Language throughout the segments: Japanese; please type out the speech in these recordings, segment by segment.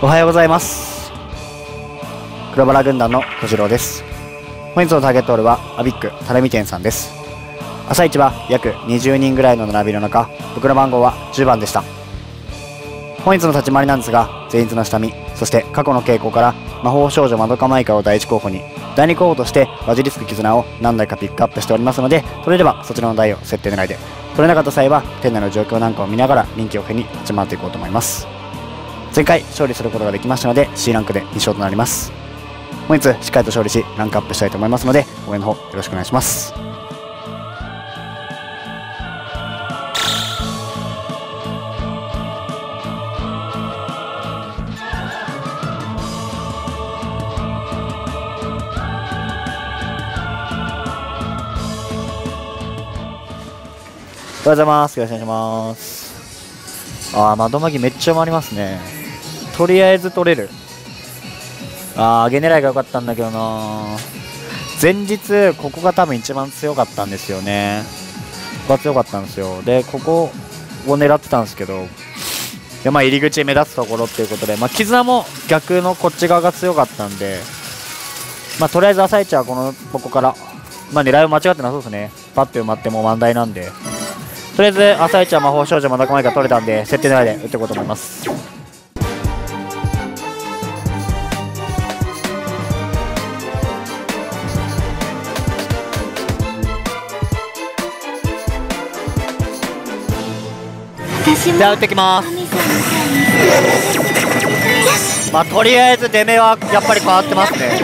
おはようございます。黒バラ軍団の小次郎です。本日のターゲットオールはアビックタレミ店さんです。朝一は約20人ぐらいの並びの中僕の番号は10番でした。本日の立ち回りなんですが前日の下見そして過去の傾向から魔法少女まどかマイカを第1候補に第2候補としてバジリスク絆を何台かピックアップしておりますので取れればそちらの台を設定狙いで取れなかった際は店内の状況なんかを見ながら臨機応変に立ち回っていこうと思います。前回勝利することができましたので C ランクで2勝となります。本日しっかりと勝利しランクアップしたいと思いますので応援の方よろしくお願いしますおはようございます。よろしくお願いします。あー、窓巻きめっちゃ回りますね。とりあえず取れる。あー、上げ狙いが良かったんだけどな前日、ここが多分一番強かったんですよね。ここが強かったんですよ。で、ここを狙ってたんですけど、でまあ、入り口目立つところっていうことで、まあ、絆も逆のこっち側が強かったんで、まあ、とりあえず朝一はこの、ここから、まあ、狙いを間違ってなそうですね。パッと埋まっても問題なんで、とりあえず朝一は魔法少女まだかまいが取れたんで設定狙いで打っていこうと思いますじゃあ打ってきます。まあとりあえず出目はやっぱり変わってますね。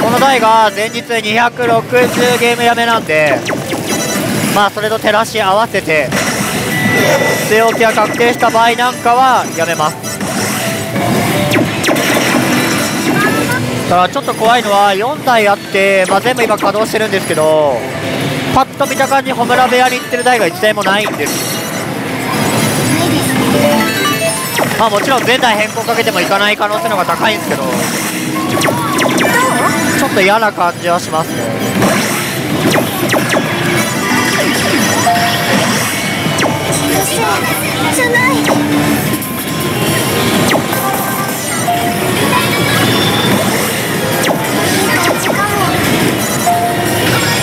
この台が前日260ゲームやめなんでまあそれと照らし合わせて据え置きが確定した場合なんかはやめます。だからちょっと怖いのは4台あって、まあ、全部今稼働してるんですけどと見た感じホムラ部屋に行ってる台が一台もないんです。まあもちろん前台変更かけてもいかない可能性の方が高いんですけどちょっと嫌な感じはしますね。じゃない。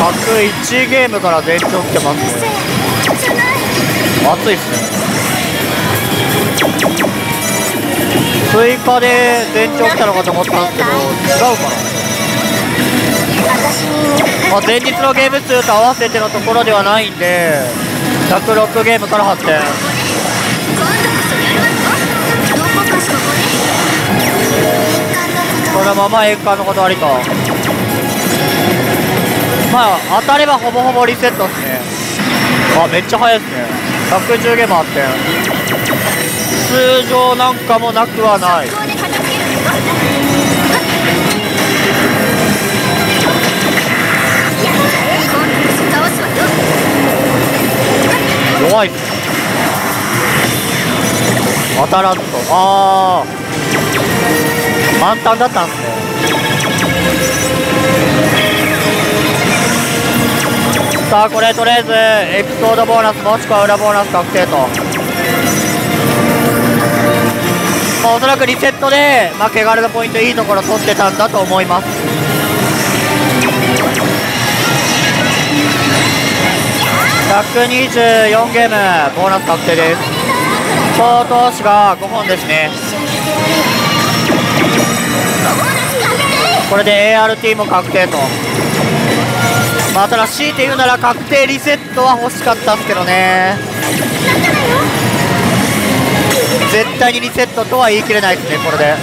101ゲームから全長来てますね。いじゃない熱いっすね。追加で全長来たのかと思ったんですけど違うかな、まあ、前日のゲーム数と合わせてのところではないんで106ゲームから発展。このまま円環のことありか。まあ当たればほぼほぼリセットっすね。あめっちゃ速いっすね。110ゲームあって。通常なんかもなくはない。弱いっすね。当たらんと。ああ満タンだったんすね。さあこれとりあえずエピソードボーナスもしくは裏ボーナス確定と。まあおそらくリセットで、まあ、毛軽のポイントいいところ取ってたんだと思います。124ゲームボーナス確定です。総投資が5本ですね。これで ART も確定と。まあただ強いて言うなら確定リセットは欲しかったっすけどね。絶対にリセットとは言い切れないですねこれで。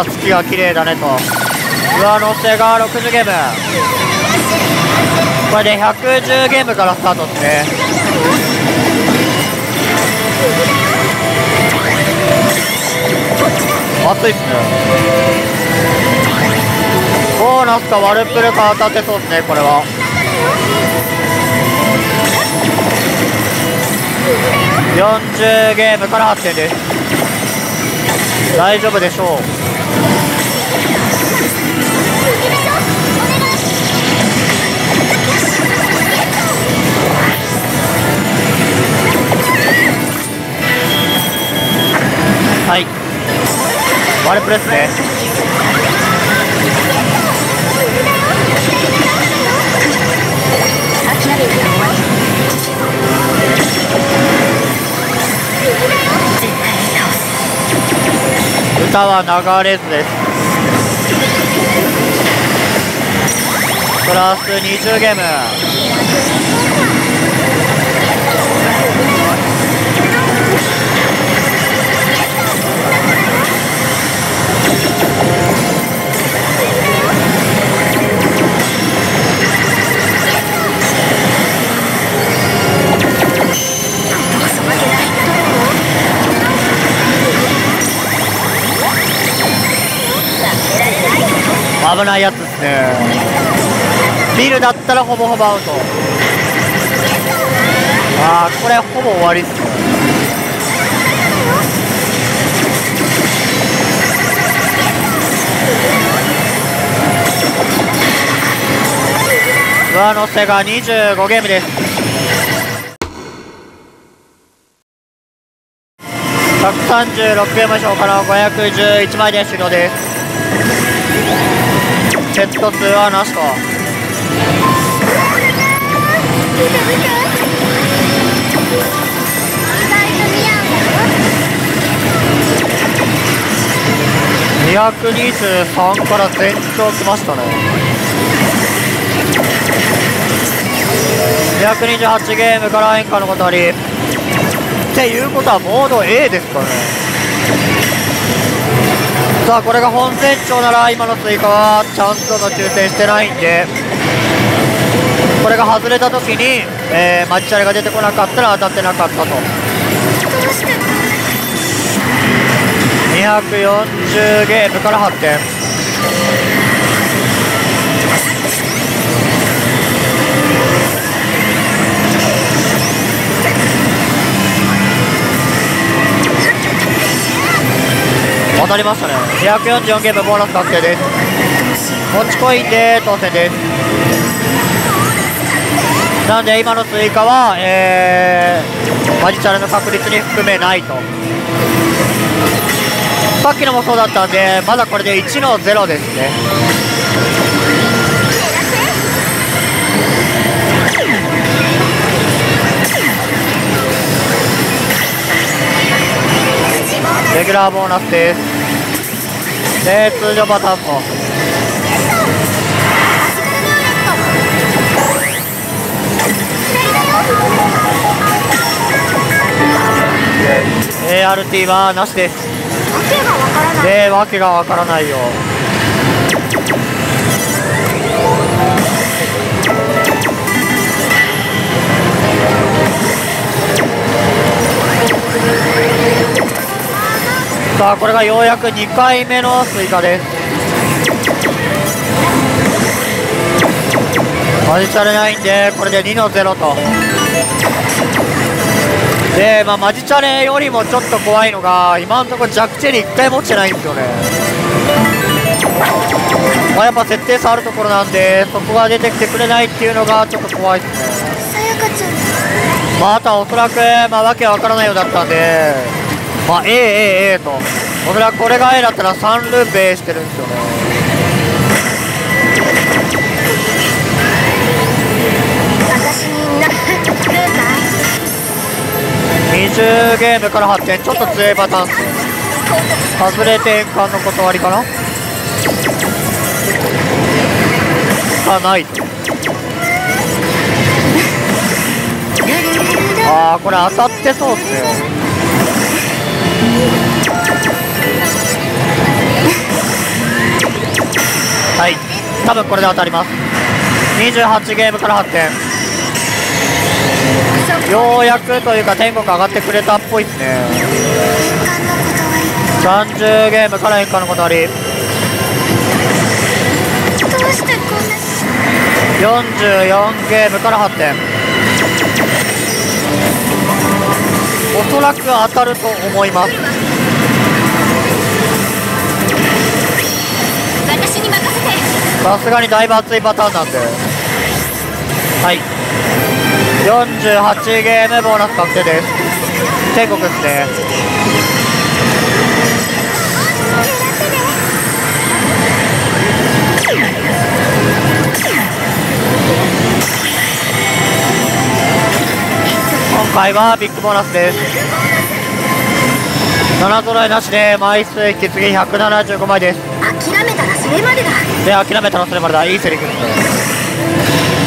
あ月が綺麗だねと。上乗せが60ゲーム。これで110ゲームからスタートですね熱いっすね。ボーナスかワルプルか当たってそうですねこれは。40ゲームから8点です。大丈夫でしょう。はい。ワルプルですね。歌は流れずです。プラス20ゲーム。危ないやつですね。ビルだったらほぼほぼアウト。ああこれほぼ終わりっすね。上乗せが25ゲームです。136ゲーム消化の511枚で終了です。セット数はなしか223から全長きましたね。228ゲームから変化のことあり。っていうことはモード A ですかね。さあこれが本船長なら今の追加はちゃんとの抽選してないんでこれが外れた時に、えー、マッチャレが出てこなかったら当たってなかったと。どうして？240ゲームから8点当たりましたね。244ゲームボーナス確定です。持ちコインで当選です。なんで今の追加は、えー、マジチャレの確率に含めないと。さっきのもそうだったんでまだこれで1の0ですね。レギュラーボーナスです。で通常パターンも。で ART はなしです。わけがわからない。でわけがわからないよさあこれがようやく2回目の追加です。マジチャレないんでこれで2の0と。で、まあ、マジチャレよりもちょっと怖いのが今のところ弱チェリ1回持ってないんですよね。まあ、やっぱ設定差あるところなんでそこが出てきてくれないっていうのがちょっと怖いですね。まあ、あとはおそらく、まあ、わけわからないようだったんで、まあ、A、A、A と、おそらこれが A だったら3ループ A してるんですよね。20ゲームから8点、ちょっと強いパターンっすね。外れ転換の断りかなあ、ないと。あ、これ当たってそうっすね。はい。多分これで当たります。28ゲームから発見ようやくというか天国上がってくれたっぽいっすね。30ゲームから変化のこだわり。44ゲームから発展。おそらく当たると思います。さすがにだいぶ熱いパターンなんで。はい。48ゲームボーナス確定です。天国ですね回はビッグボーナスです。7揃いなしで枚数引き継ぎ175枚です。諦めたらそれまでだ。で諦めたらそれまでだ。いいセリフです。ね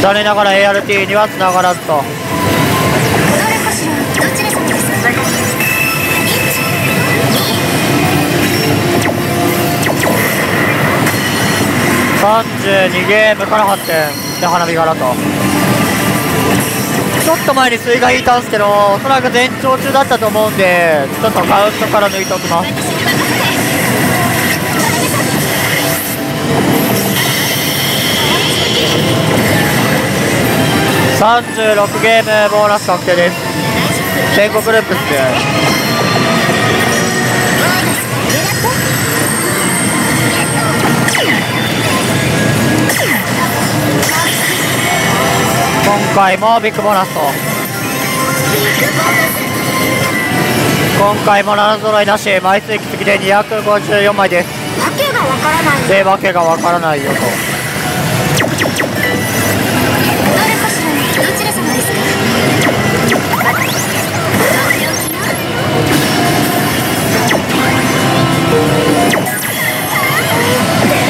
残念ながら ART には繋がらずと。どれかしらどちら様ですか32ゲームから発展で花火柄とちょっと前に水が引いたんですけどおそらく前兆中だったと思うんでちょっとカウントから抜いておきます。私に任せて36ゲームボーナス確定です。全国ループっす回もビッグボーナスと。今回も7揃いなし枚数引き継ぎで254枚です。わけがわからない。でわけがわからないよと。どれかしらどちら様ですか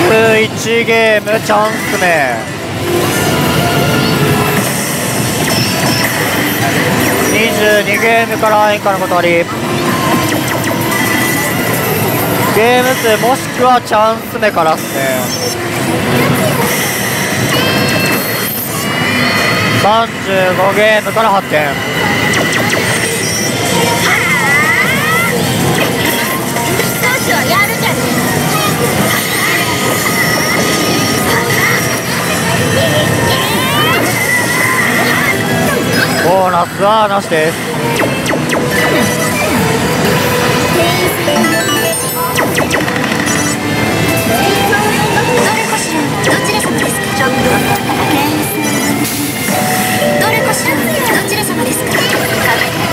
？11ゲームチャンス目22ゲームから以下のことあり。ゲーム数もしくはチャンス目からっすね。35ゲームから発展ボーナスはなしです。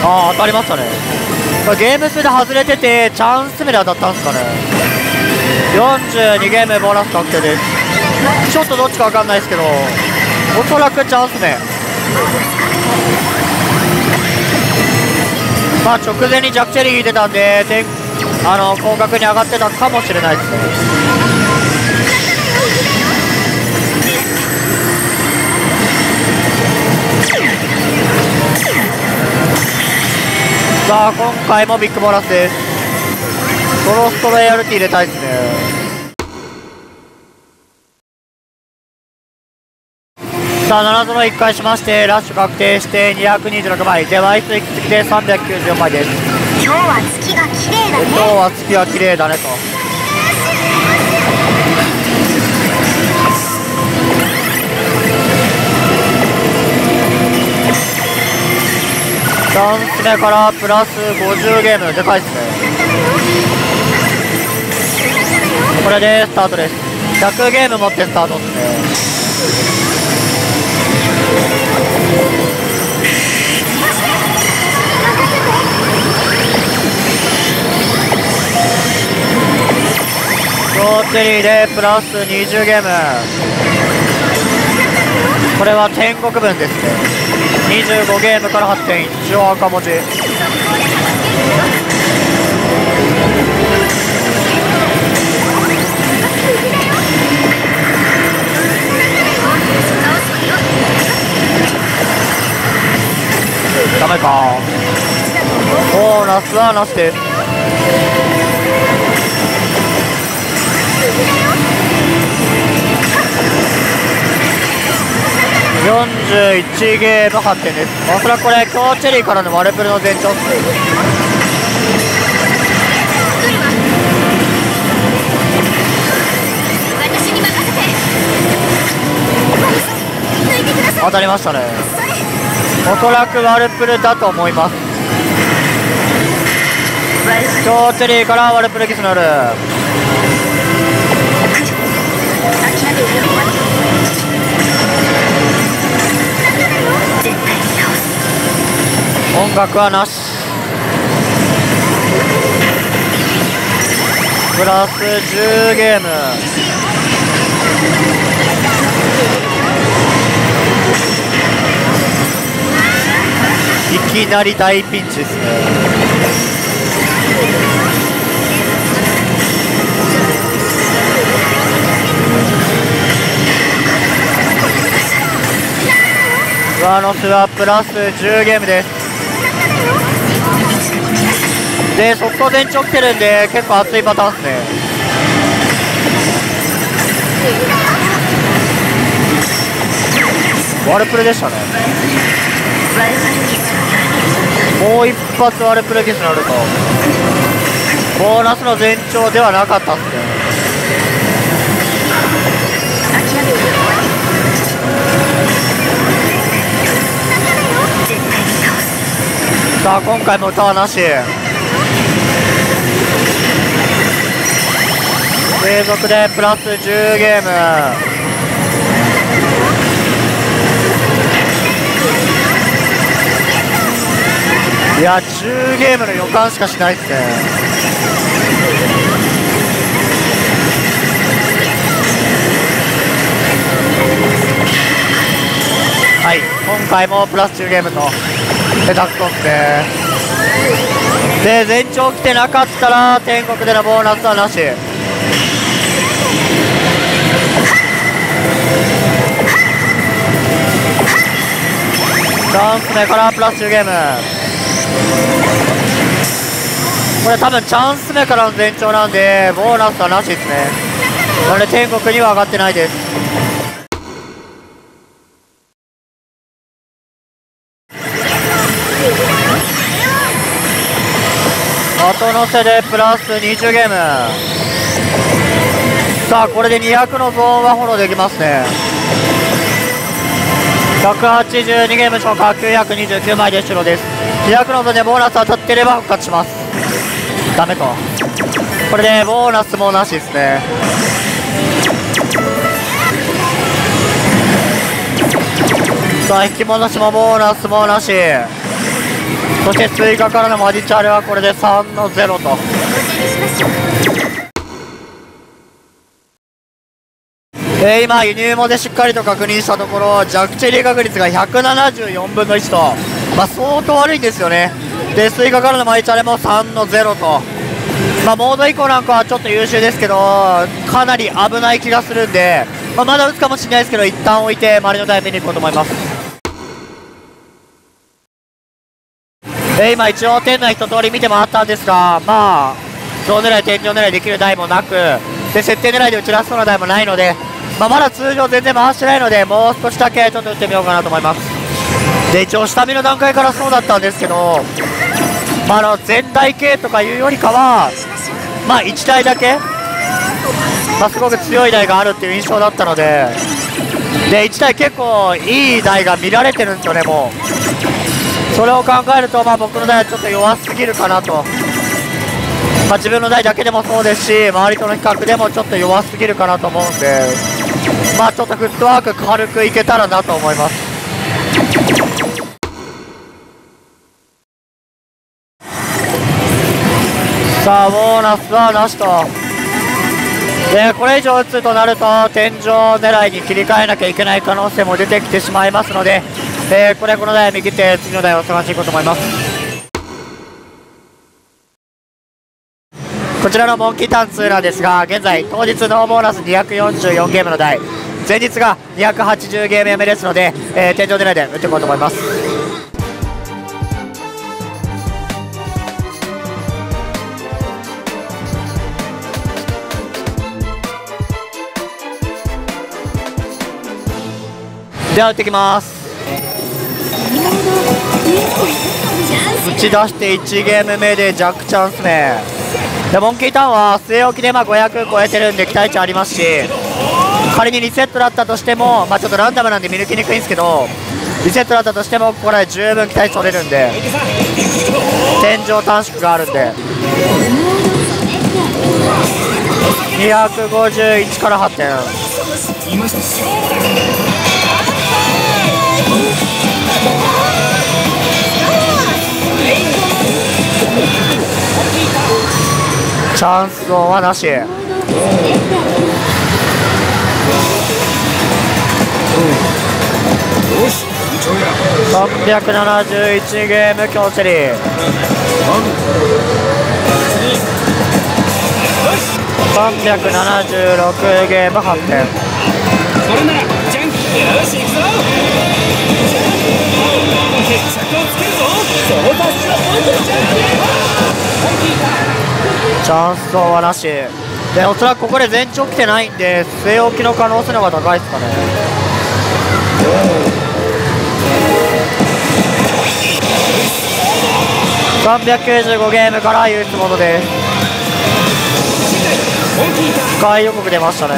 ああ当たりましたね。ゲーム数で外れててチャンス目で当たったんですかね。42ゲームボーナス確定です。ちょっとどっちか分かんないですけどおそらくチャンス目まあ直前にジャックチェリー引いてたんでてあの広角に上がってたかもしれないですね。さあ今回もビッグボーナスです。そろそろ ART 入れたいですね。さあ7ゾロ1回しましてラッシュ確定して226枚。で枚数引き継ぎで394枚です。今日は月が綺麗だ今日ねは月は綺麗だねと。チャンス目からプラス50ゲームでかいっすね。これでスタートです。100ゲーム持ってスタートですねローチェリーでプラス20ゲーム。これは天国分ですね。25ゲームから発展一。応赤文字。ダメか。ボーナスはなしで。41ゲーム8点です。おそらくこれ強チェリーからのワルプルの前兆っす当たりましたね。おそらくワルプルだと思います。強チェリーからワルプルキスナル音楽はなし。プラス10ゲーム。いきなり大ピンチですね。上乗せはプラス10ゲームです。で速攻電池起きてるんで結構熱いパターンですね。ワルプルでしたね。もう一発ワルプルキスになると。ボーナスの前兆ではなかったっすね。さあ今回も歌はなし。継続でプラス10ゲーム。いや10ゲームの予感しかしないっすねはい今回もプラス10ゲームと。下手くそっすねで全長来てなかったら天国でのボーナスはなし。チャンス目からプラス10ゲーム。これ多分チャンス目からの全長なんでボーナスはなしですね。なので天国には上がってないです。後乗せでプラス20ゲーム。さあこれで200のゾーンはフォローできますね。182ゲーム消化929枚で白です。200のゾーンでボーナス当たってれば復活します。ダメとこれでボーナスもなしですね。さあ引き戻しもボーナスもなし。そして追加からのマジチャレはこれで3の0と。えー今輸入もでしっかりと確認したところ弱チェリー確率が174分の1と、まあ、相当悪いんですよね。で追加からのマイチャレも3の0と、まあ、モード以降なんかはちょっと優秀ですけどかなり危ない気がするんで、まあ、まだ打つかもしれないですけど一旦置いて周りの台見に行こうと思います。えー今一応店内一通り見て回ったんですがまあゾーン狙い天井狙いできる台もなくで設定狙いで打ち出すそうな台もないので、まあ、まだ通常全然回してないのでもう少しだけちょっと打ってみようかなと思います。で一応下見の段階からそうだったんですけど、まあ、あの全体系とかいうよりかはまあ1台だけ、まあ、すごく強い台があるっていう印象だったのでで1台結構いい台が見られてるんですよねもう。それを考えると、まあ、僕の台はちょっと弱すぎるかなと、まあ、自分の台だけでもそうですし周りとの比較でもちょっと弱すぎるかなと思うんで、まあ、ちょっとフットワーク軽くいけたらなと思います。さあボーナスはなしとでこれ以上打つとなると天井狙いに切り替えなきゃいけない可能性も出てきてしまいますので、えーこれこの台を見切って次の台を探していこうと思います。こちらのモンキーターン2なんですが現在当日ノーボーナス244ゲームの台前日が280ゲームやめですので、えー天井狙いで打っていこうと思います。では打ってきます。打ち出して1ゲーム目で弱チャンス目でモンキーターンは据え置きでま500超えてるんで期待値ありますし仮にリセットだったとしても、まあ、ちょっとランダムなんで見抜きにくいんですけどリセットだったとしてもここらで十分期待値取れるんで天井短縮があるんで251から8点。チャンスゾーンはなし371ゲーム強チェリー376ゲーム8点これならじゃんよし行くぞ決着をつけるぞそのパスはポイントじゃチャンスはなしでおそらくここで全長来てないんで据え置きの可能性の方が高いですかね。395ゲームから唯一モードです深い予告出ましたね。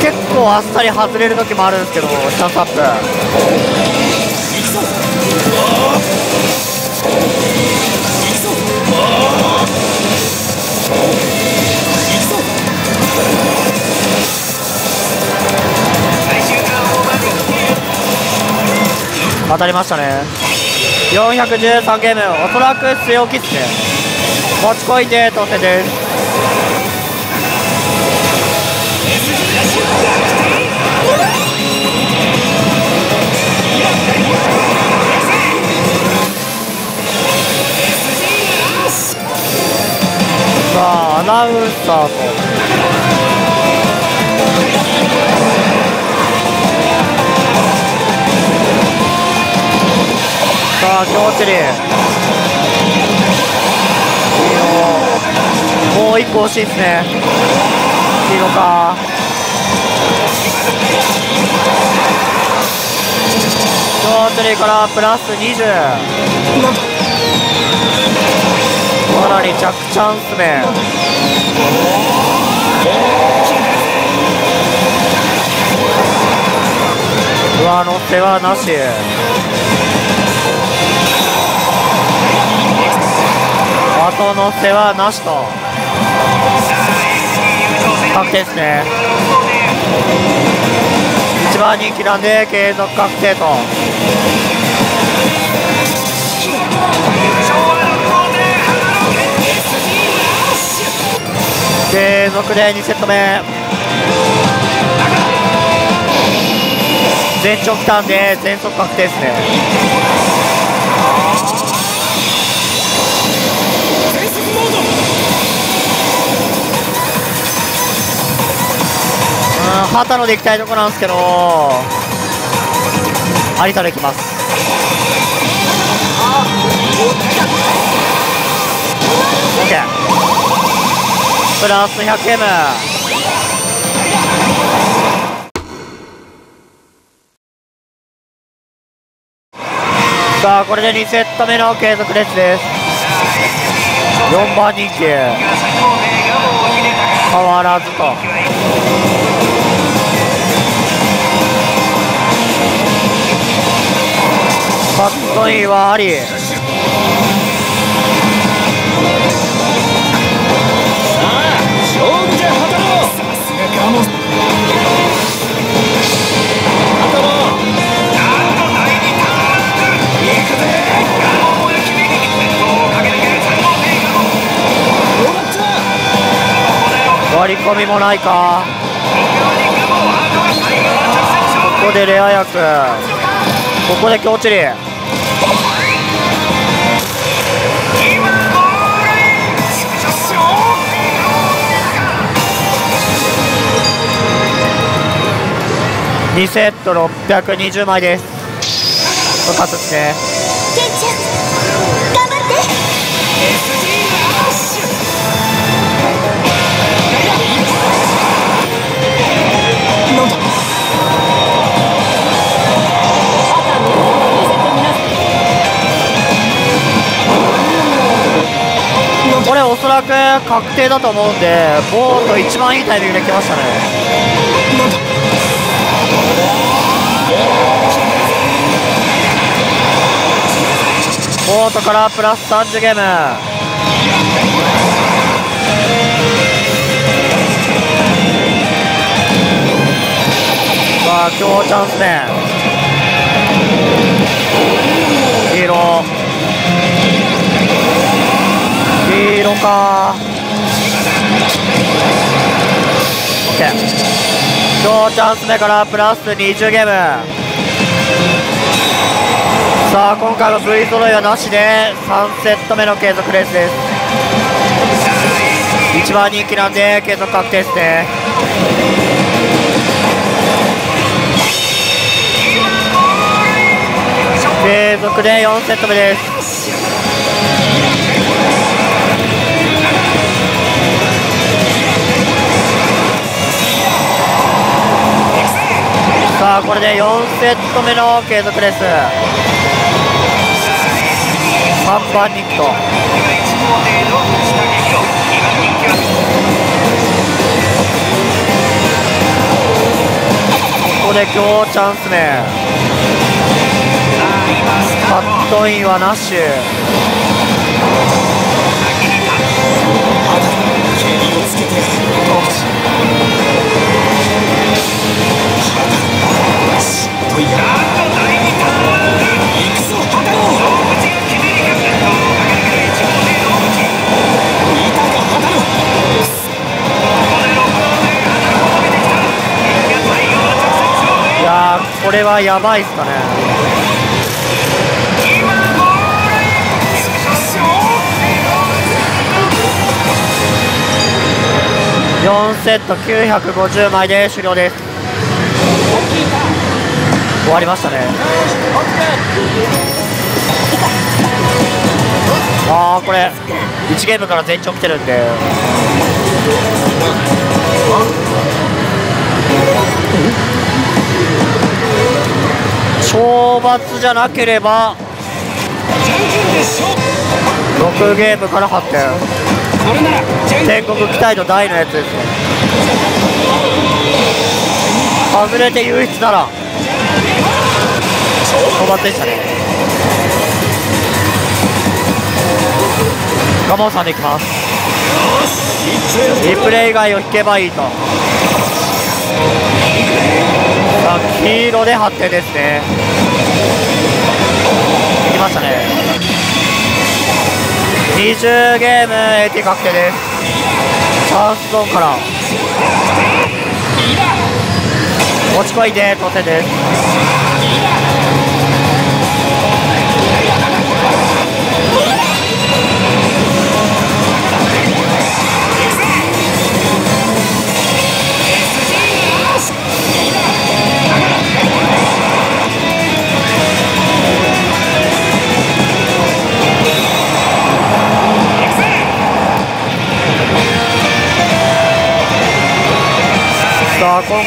結構あっさり外れる時もあるんですけどチャンスアップ。当たりましたね。413ゲームおそらく据え置きっすね。持ちこいて当選です。さあアナウンサーと。さあ強チェリーいい。よもう一個欲しいですねい。いのか強チェリーからプラス20さらに着チャンス目。上乗せはなし。後乗せはなしと。確定ですね。一番人気なんで継続確定と。継続で2セット目。全長来たんで全速確定ですね。うん旗ので行きたいとこなんですけど有田で行きます。オッケー。プラス 100M さあこれで2セット目の継続列です。4番人気。変わらずと。かっこいはあり。割り込みもないかここでレア役ここで強チリ2セット620枚です。っすねケンちゃん頑張って。これおそらく確定だ。と思うんでボーンと一番いいタイミングで来ましたねボートからプラス30ゲーム。さあ今日チャンスね。黄色黄色か。OK 今日チャンス目からプラス20ゲーム。さあ今回は V 揃いはなしで3セット目の継続レースです。一番人気なんで継続確定ですね。継続で4セット目です。これで4セット目の継続です。3番人気と。ここで今日チャンス目。カットインはなし。これはやばいっすかね。4セット950枚で終了です。終わりましたね。ああこれ1ゲームから全長来てるんで。懲罰じゃなければ6ゲームから8点天国期待の大のやつですね外れて唯一なら懲罰でしたね。ガモンさんでいきます。リプレイ以外を引けばいいと。さあ黄色で8点ですね。いきましたね。20ゲーム AT 確定です。チャンスゾーンから。持ちこいで当選です。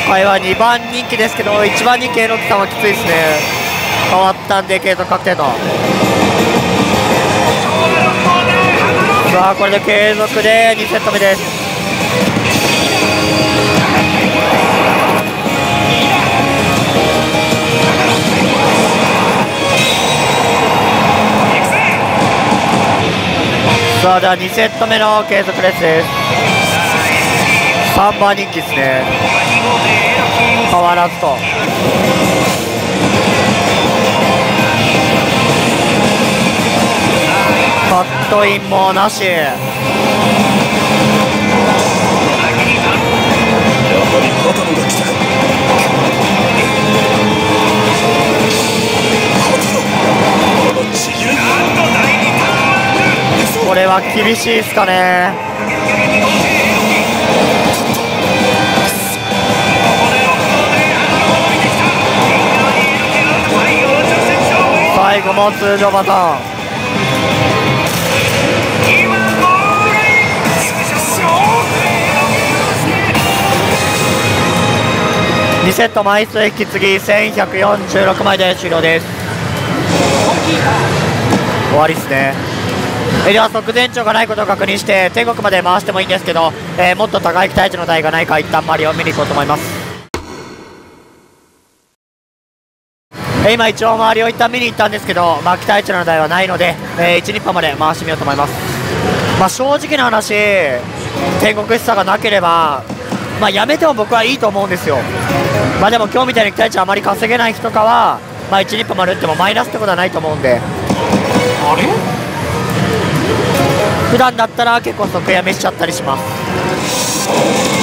さあ今回は2番人気ですけど1番人気エロキさんはきついですね。変わったんで継続確定と。さあこれで継続で2セット目です。さあでは2セット目の継続レースです。3番人気ですね。変わらずと。カットインもなし。これは厳しいですかね。最後も通常パターン。2セット枚数引き継ぎ1146枚で終了です。終わりっすね。えでは即前長がないことを確認して天国まで回してもいいんですけど、えーもっと高い期待値の台がないか一旦周りを見に行こうと思います。えー今一応周りを一旦見に行ったんですけど、まあ、期待値の台はないので、えー、1日波まで回してみようと思います。まあ、正直な話天国しさがなければまあ、やめても僕はいいと思うんですよ。まあでも今日みたいに期待値あまり稼げない人とかはまあ1日波まで打ってもマイナスってことはないと思うんで。あれ？普段だったら結構即やめしちゃったりします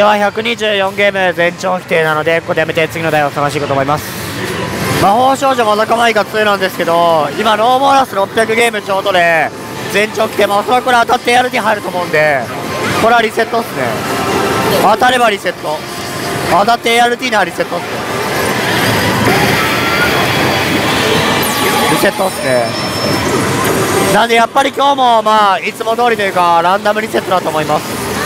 では124ゲーム全長規定なのでここでやめて次の台を探していこうと思います。魔法少女まどかマイが2なんですけど今ノーボーナス600ゲームちょうどで全長規定まあおそらくこれ当たって ART 入ると思うんでこれはリセットっすね。当たればリセット。当たって ART ならリセットっすね。リセットっすね。なんでやっぱり今日もまあいつも通りというかランダムリセットだと思います。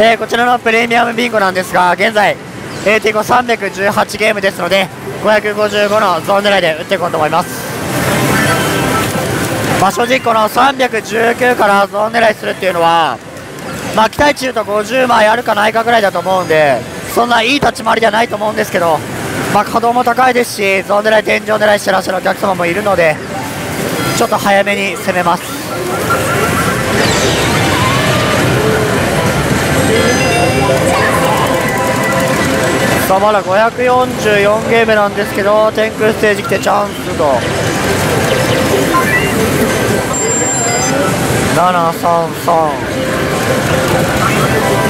えーこちらのプレミアムビンゴなんですが現在 AT5318 ゲームですので555のゾーン狙いで打っていこうと思います。まあ正直この319からゾーン狙いするっていうのはまあ期待値言うと50枚あるかないかぐらいだと思うんでそんないい立ち回りではないと思うんですけどまあ稼働も高いですしゾーン狙い天井狙いしてらっしゃるお客様もいるのでちょっと早めに攻めます。さあまだ544ゲームなんですけど天空ステージ来てチャンスと。733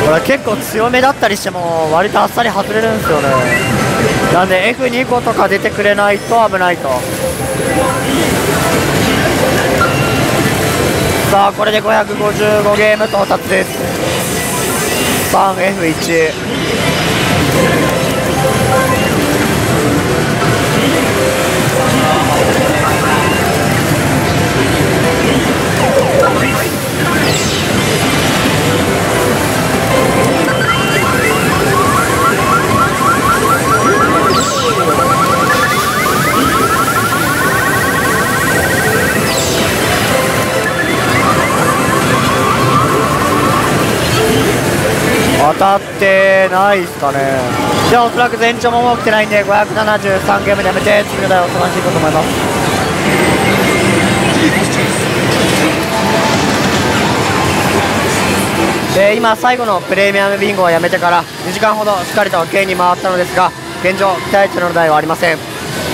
これ結構強めだったりしても割とあっさり外れるんですよね。なんで F2 個とか出てくれないと危ないと。さあこれで555ゲーム到達です。3F1 てないですかね。じゃあおそらく全長ももう来てないんで573ゲームでやめて次の台を探していこうと思います。で今最後のプレミアムビンゴをやめてから2時間ほどしっかりとゲイに回ったのですが現状期待値の台はありません。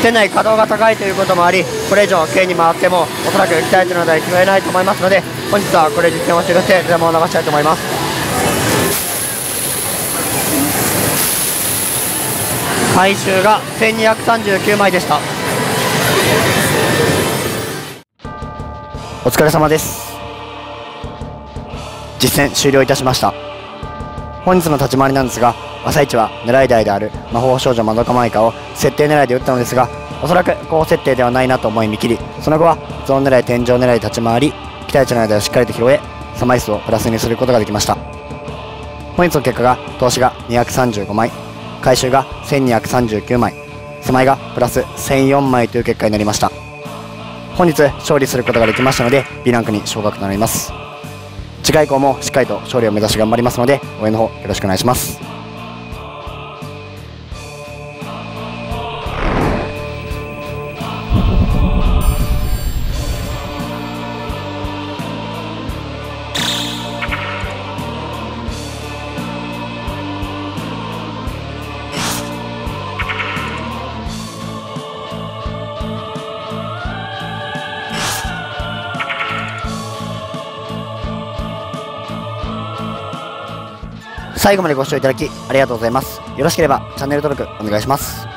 店内稼働が高いということもありこれ以上 K に回ってもおそらく期待値の台決めないと思いますので本日はこれ実践を終了してドラマを流したいと思います。回収が1239枚でした。お疲れ様です。実践終了いたしました。本日の立ち回りなんですが朝一は狙い台である魔法少女まどかマイカを設定狙いで打ったのですがおそらく高設定ではないなと思い見切りその後はゾーン狙い天井狙い立ち回り期待値の間をしっかりと拾え3枚数をプラスにすることができました。本日の結果が投資が235枚。回収が1239枚。住まいがプラス1004枚という結果になりました。本日勝利することができましたので B ランクに昇格となります。次回以降もしっかりと勝利を目指し頑張りますので応援の方よろしくお願いします。最後までご視聴いただきありがとうございます。よろしければチャンネル登録お願いします。